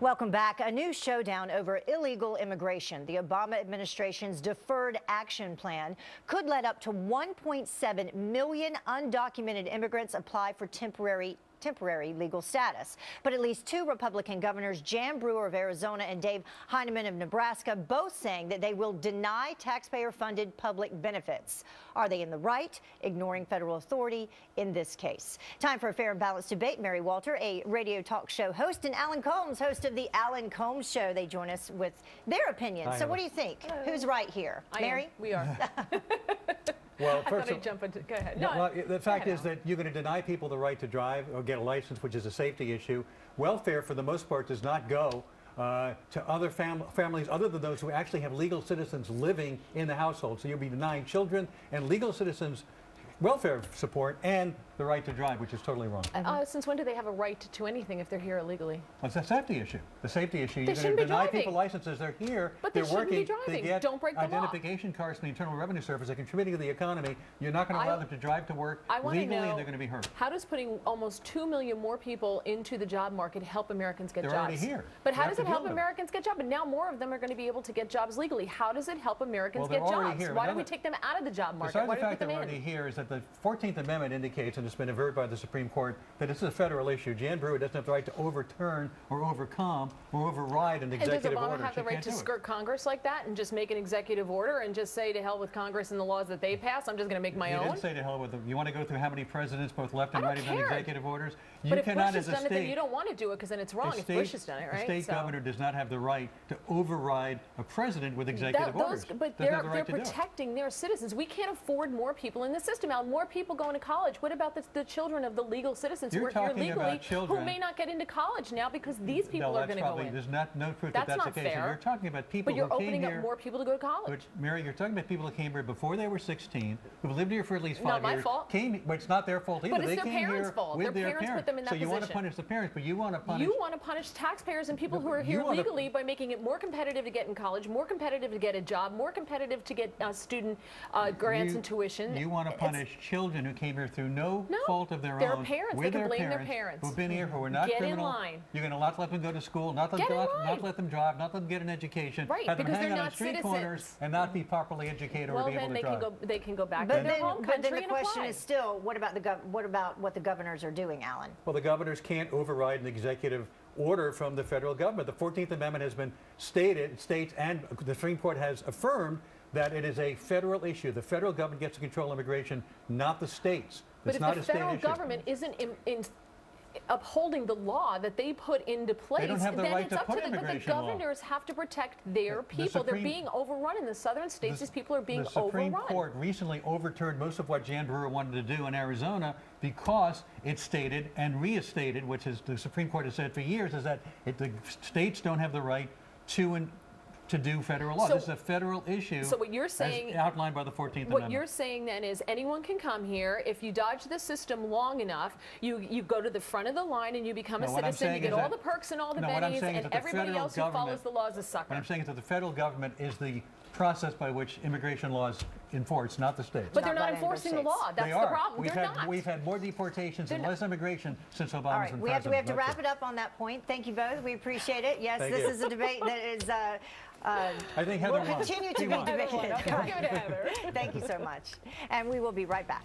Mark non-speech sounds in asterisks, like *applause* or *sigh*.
Welcome back. A new showdown over illegal immigration. The Obama administration's deferred action plan could let up to 1.7 million undocumented immigrants apply for temporary temporary legal status. But at least two Republican governors, Jan Brewer of Arizona and Dave Heineman of Nebraska, both saying that they will deny taxpayer-funded public benefits. Are they in the right, ignoring federal authority in this case? Time for a fair and balanced debate. Mary Walter, a radio talk show host, and Alan Colmes, host of the Alan Colmes Show. They join us with their opinions. So what do you think? Hello. Who's right here? I Mary? Am. We are. *laughs* *laughs* Well, I first thought I'd of jump into. Go ahead. no, No, well, the fact is that you're going to deny people the right to drive or get a license, which is a safety issue. Welfare, for the most part, does not go uh, to other fam families other than those who actually have legal citizens living in the household. So you'll be denying children and legal citizens welfare support and the right to drive, which is totally wrong. Uh, since when do they have a right to, to anything if they're here illegally? Well, it's a safety issue. The safety issue. They You're going shouldn't to be deny driving. people licenses. They're here. But they they're shouldn't be working. driving. They get Don't break the law. identification cards from the Internal Revenue Service. They're contributing to the economy. You're not going to I- allow them to drive to work I legally, know and they're going to be hurt. how does putting almost two million more people into the job market help Americans get They're jobs? already here. But how have does it help with them. Americans get jobs? And now more of them are going to be able to get jobs legally. How does it help Americans Well, get they're already jobs? here. Why do we take them out of the job market? Besides Why the do we fact put they're them in? already here is that the 14th Amendment indicates, and it's been averred by the Supreme Court, that this is a federal issue. Jan Brewer doesn't have the right to overturn or overcome or override an executive order. And does Obama order. have She the right to skirt Congress like that and just make an executive order and just say to hell with Congress and the laws that they pass? I'm just going to make my You own. didn't say to hell with them. You want to go through how many presidents, both left and right, have done executive orders? You but if cannot, Bush has as a done it, then state, you don't want to do it because then it's wrong. If state, Bush has done it, a right? state So- governor does not have the right to override a president with executive That- those- orders. But Doesn't they're, the right they're to do it. protecting their citizens. We can't afford more people in the system now. More people going to college. What about the, the children of the legal citizens You're who are here legally who may not get into college now because these people no, are going to go in? There's not, no proof That's that that's not the case. fair. You're talking about people But you're who came opening here. up more people to go to college. Which, Mary, you're talking about people who came here before they were 16, who've lived here for at least five Not five my years. fault. Came, but it's not their fault either. it's they their came parents' here fault. Their their parents put them in that so you want to punish the parents, but you want to punish. You want to punish taxpayers and people who are here legally by making it more competitive to get in college, more competitive to get a job, more competitive to get uh, student uh, grants you, and tuition. You want to It's- punish children who came here through no, No, fault of their their own. parents. With They can their blame their parents, parents. Who've been here, who are not Get in line. You're going to not let them go to school, not let, Get in not, line. not let them drive, not let them get an education. Right, have them because hang they're out on not street citizens. corners and not be properly educated well, or be then able they to can drive. go. They can go back But to their then, home but then the and question apply. is still, what about the gov- what about what the governors are doing, Alan? Well, the governors can't override an executive order from the federal government. The 14th Amendment has been stated, states, and the Supreme Court has affirmed that it is a federal issue. The federal government gets to control immigration, not the states. But it's if not the a state federal issue. government isn't in, in upholding the law that they put into place, don't have the then right it's to up put to the, but the immigration law. governors have to protect their The people. They're being overrun in the southern states. The- These people are being overrun. the Supreme overrun. Court recently overturned most of what Jan Brewer wanted to do in Arizona because it stated and restated, which is the Supreme Court has said for years, is that it, the states don't have the right to and to do federal law. So- this is a federal issue. so what you're saying- outlined by the 14th What Amendment. you're saying then is anyone can come here. If you dodge the system long enough, you, you go to the front of the line and you become No, a citizen. You get all that- the perks and all the No, what bennies, and everybody else who follows the law is a sucker. What I'm saying is that the federal government is the process by which immigration laws enforced, not the states. but they're Not not enforcing the law. That's they the are. problem. We've they're had, not. We've had more deportations They're and less immigration since Obama's All right, been we have to we have to wrap it up on that point. Thank you both. We appreciate it. Yes, Thank this you. is a debate that is. Uh, uh, *laughs* I think Heather will won. continue to be won. Debated. Okay, we'll give it to Heather. Thank you so much, and we will be right back.